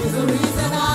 There's a reason I